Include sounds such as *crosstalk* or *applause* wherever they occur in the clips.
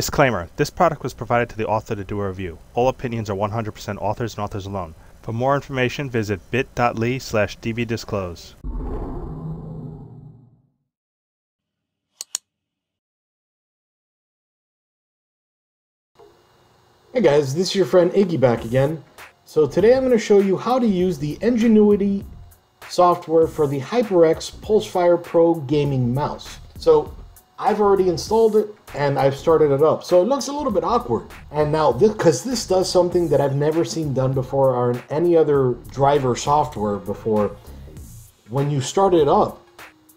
Disclaimer This product was provided to the author to do a review. All opinions are 100% authors and authors alone. For more information, visit bit.ly slash dbdisclose. Hey guys, this is your friend Iggy back again. So today I'm going to show you how to use the NGenuity software for the HyperX Pulsefire Pro gaming mouse. So I've already installed it and I've started it up. So it looks a little bit awkward. And now, because this, this does something that I've never seen done before or in any other driver software before, when you start it up,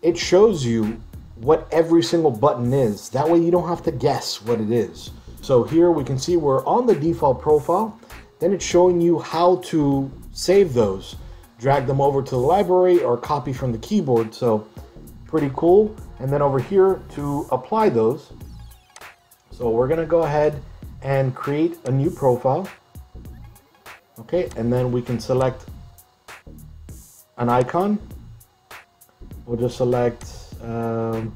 it shows you what every single button is. That way you don't have to guess what it is. So here we can see we're on the default profile. Then it's showing you how to save those. Drag them over to the library or copy from the keyboard. So pretty cool. And then over here to apply those. So we're gonna go ahead and create a new profile. Okay, and then we can select an icon. We'll just select um,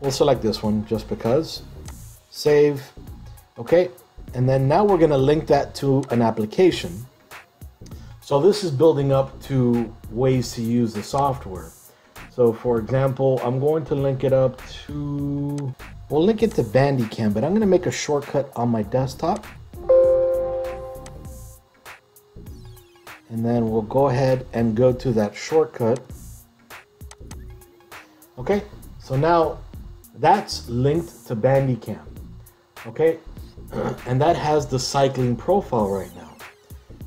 We'll select this one just because. Save. Okay. And then now we're to link that to an application. So this is building up to ways to use the software. So for example, I'm going to link it up to, we'll link it to Bandicam, but I'm going to make a shortcut on my desktop. And then we'll go ahead and go to that shortcut. Okay, so now that's linked to Bandicam. Okay, *clears throat* and that has the cycling profile right now.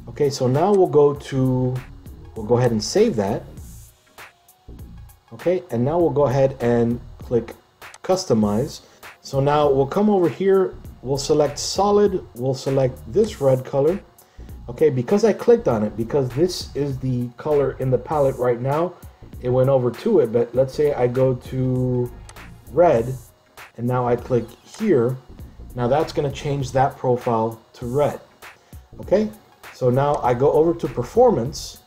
Okay, so now we'll go to, we'll go ahead and save that. Okay, and now we'll go ahead and click customize. So now we'll come over here, we'll select solid, we'll select this red color. Okay, because I clicked on it, because this is the color in the palette right now, it went over to it, but let's say I go to red, and now I click here, now that's going to change that profile to red. Okay, so now I go over to performance.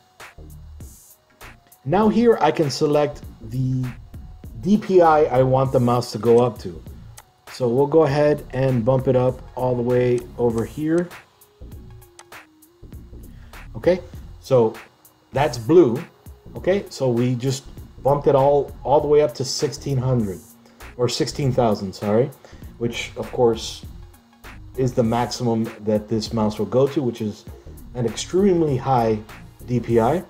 Now here I can select the DPI I want the mouse to go up to. So we'll go ahead and bump it up all the way over here. Okay, so that's blue. Okay, so we just bumped it all all the way up to 1600 or 16,000, sorry, which of course is the maximum that this mouse will go to, which is an extremely high DPI.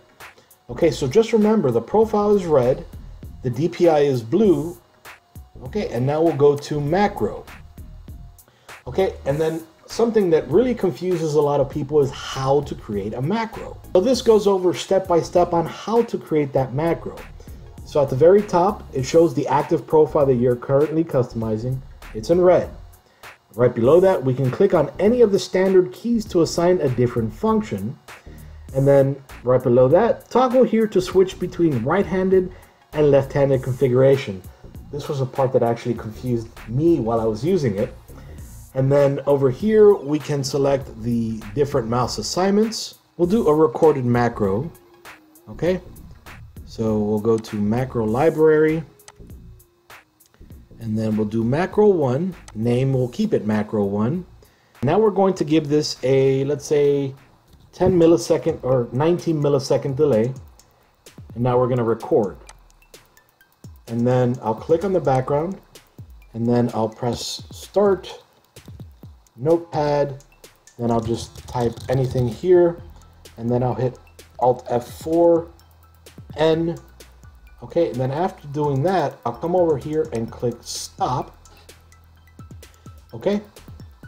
Okay, so just remember the profile is red, the DPI is blue. Okay, and now we'll go to macro. Okay, and then something that really confuses a lot of people is how to create a macro. So this goes over step by step on how to create that macro. So at the very top, it shows the active profile that you're currently customizing. It's in red. Right below that, we can click on any of the standard keys to assign a different function. And then right below that, toggle here to switch between right-handed and left-handed configuration. This was a part that actually confused me while I was using it. And then over here, we can select the different mouse assignments. We'll do a recorded macro, okay? So we'll go to macro library and then we'll do macro one, name, we'll keep it macro one. Now we're going to give this a, let's say 10 millisecond or 19 millisecond delay. And now we're gonna record. And then I'll click on the background and then I'll press start, notepad, then I'll just type anything here and then I'll hit Alt F4 N. Okay, and then after doing that, I'll come over here and click stop. Okay,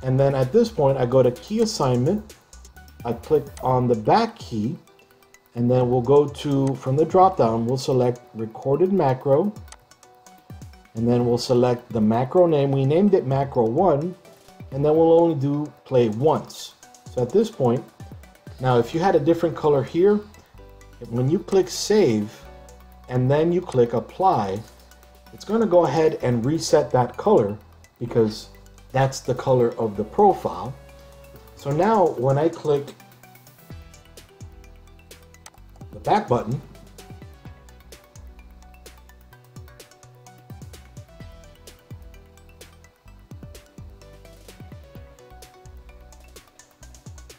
and then at this point, I go to key assignment. I click on the back key, and then we'll go to, from the drop down, we'll select recorded macro, and then we'll select the macro name. We named it macro one, and then we'll only do play once. So at this point, now if you had a different color here, when you click save and then you click apply, it's going to go ahead and reset that color because that's the color of the profile. So now when I click the back button,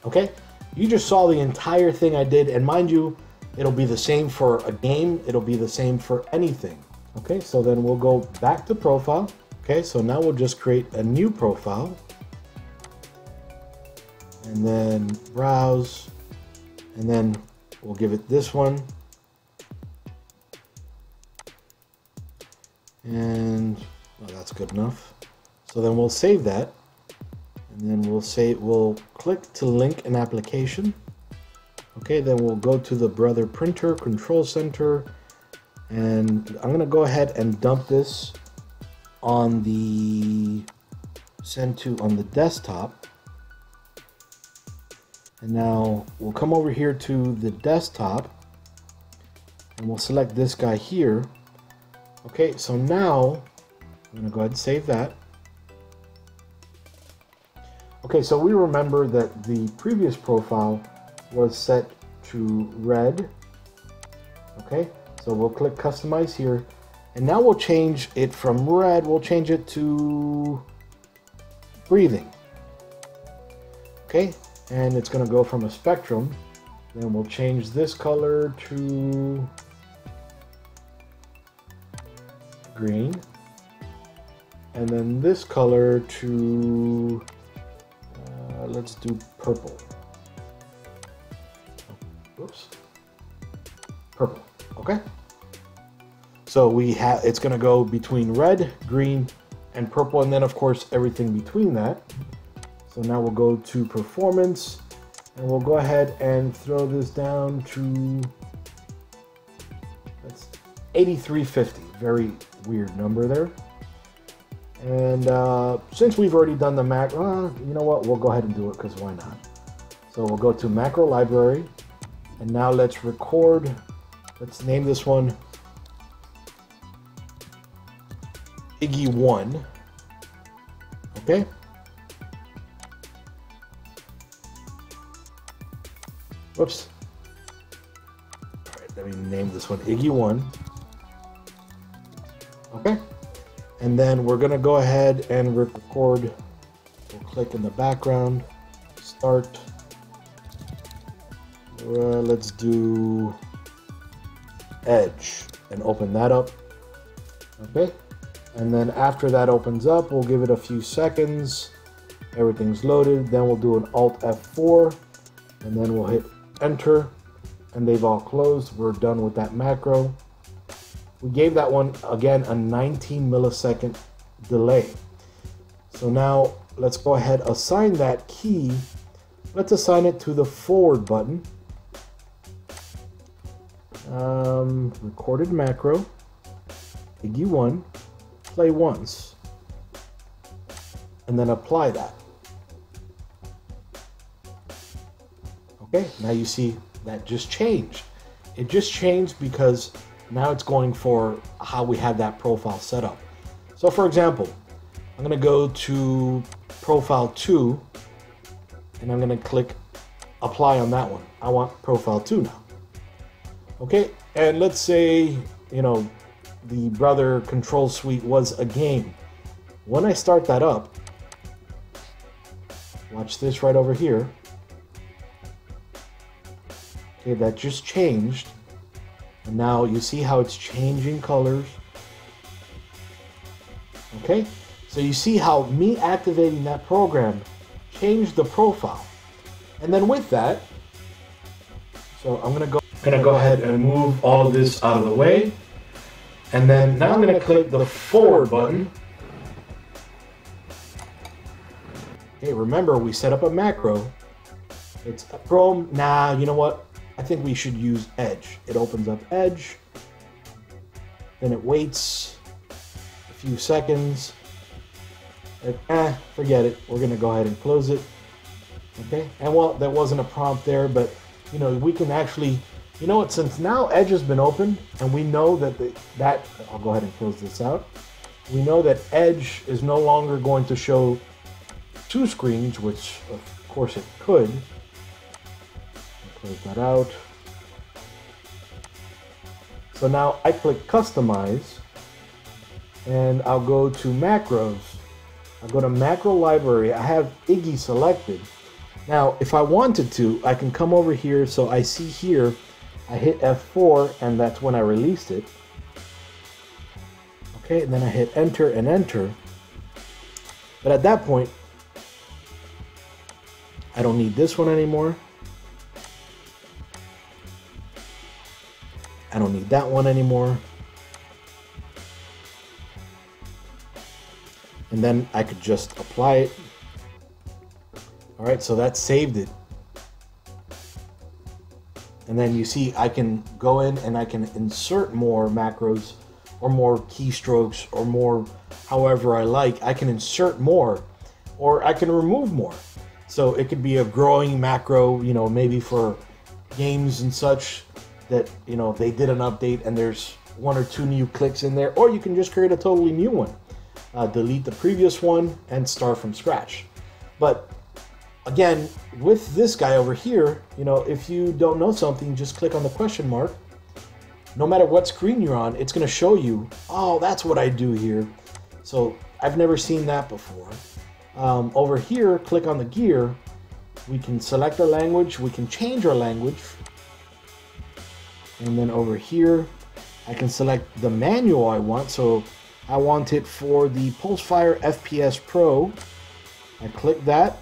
okay, you just saw the entire thing I did and mind you, it'll be the same for a game, it'll be the same for anything. Okay, so then we'll go back to profile. Okay, so now we'll just create a new profile. And then browse, and then we'll give it this one. And well, that's good enough. So then we'll save that. And then we'll say we'll click to link an application. Okay, then we'll go to the brother printer control center and I'm gonna go ahead and dump this on the send to on the desktop. And now we'll come over here to the desktop and we'll select this guy here. Okay, so now I'm gonna go ahead and save that. Okay, so we remember that the previous profile was set to red. Okay, so we'll click customize here. And now we'll change it from red, we'll change it to breathing. Okay, and it's gonna go from a spectrum. Then we'll change this color to green. And then this color to uh, let's do purple. Purple, okay? So we have, it's gonna go between red, green, and purple, and then of course everything between that. So now we'll go to performance, and we'll go ahead and throw this down to, that's 8350, very weird number there. And uh, since we've already done the macro, uh, you know what? We'll go ahead and do it because why not? So we'll go to macro library. And now let's record. Let's name this one Iggy1. Okay. Whoops. All right, let me name this one Iggy1. Okay. And then we're gonna go ahead and record. We'll click in the background, start. Uh, let's do Edge and open that up. Okay. And then after that opens up, we'll give it a few seconds. Everything's loaded. Then we'll do an Alt F4 and then we'll hit enter and they've all closed. We're done with that macro. We gave that one, again, a 19 millisecond delay. So now let's go ahead, assign that key. Let's assign it to the forward button. Um, recorded macro, Iggy 1, play once, and then apply that. Okay, now you see that just changed. It just changed because now it's going for how we have that profile set up. So for example, I'm gonna go to profile two and I'm gonna click apply on that one. I want profile two now. Okay, and let's say, you know, the Brother Control Suite was a game. When I start that up, watch this right over here. Okay, that just changed. And now you see how it's changing colors. Okay, so you see how me activating that program changed the profile. And then with that, so I'm gonna go, gonna go ahead and move all of this out of the way. And then now I'm gonna click the forward button. Okay, remember we set up a macro. It's Chrome. Nah, you know what? I think we should use Edge. It opens up Edge, then it waits a few seconds. And, eh, forget it. We're gonna go ahead and close it. Okay, and well, that wasn't a prompt there, but you know, we can actually, you know what, since now Edge has been opened, and we know that the, that, I'll go ahead and close this out. We know that Edge is no longer going to show two screens, which of course it could, Close that out. So now I click customize and I'll go to macros. I'll go to macro library. I have Iggy selected. Now, if I wanted to, I can come over here. So I see here, I hit F4 and that's when I released it. Okay, and then I hit enter and enter. But at that point, I don't need this one anymore. I don't need that one anymore. And then I could just apply it. All right, so that saved it. And then you see I can go in and I can insert more macros or more keystrokes or more however I like. I can insert more or I can remove more. So it could be a growing macro, you know, maybe for games and such that, you know, they did an update and there's one or two new clicks in there, or you can just create a totally new one. Uh, delete the previous one and start from scratch. But again, with this guy over here, you know, if you don't know something, just click on the question mark no matter what screen you're on, it's going to show you, oh, that's what I do here. So I've never seen that before. Um, over here, click on the gear. We can select our language. We can change our language. And then over here, I can select the manual I want. So I want it for the Pulsefire FPS Pro. I click that.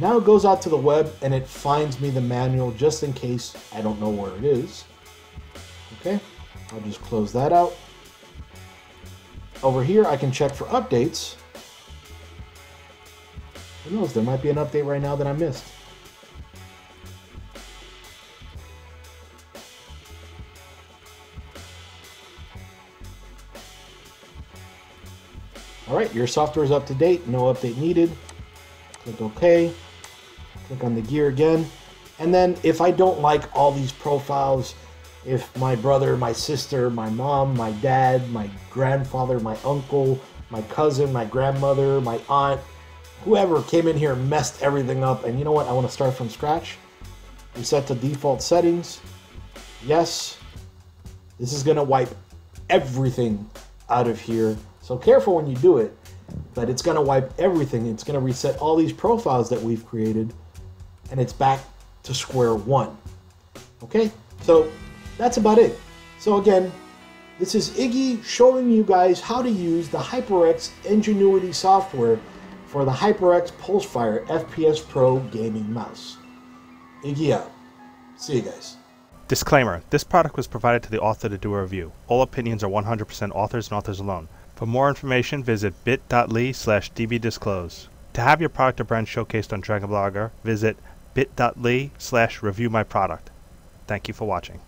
Now it goes out to the web and it finds me the manual just in case I don't know where it is. Okay, I'll just close that out. Over here, I can check for updates. Who knows, there might be an update right now that I missed. All right, your software is up to date, no update needed. Click OK. Click on the gear again. And then if I don't like all these profiles, if my brother, my sister, my mom, my dad, my grandfather, my uncle, my cousin, my grandmother, my aunt, whoever came in here messed everything up, and you know what? I want to start from scratch. Reset to default settings. Yes. This is going to wipe everything out of here. So careful when you do it, but it's going to wipe everything. It's going to reset all these profiles that we've created, and it's back to square one. Okay? So that's about it. So again, this is Iggy showing you guys how to use the HyperX NGenuity software for the HyperX Pulsefire FPS Pro gaming mouse. Iggy out. See you guys. Disclaimer This product was provided to the author to do a review. All opinions are 100% authors and authors alone. For more information, visit bit.ly slash dbdisclose. To have your product or brand showcased on Dragon Blogger, visit bit.ly slash review my product. Thank you for watching.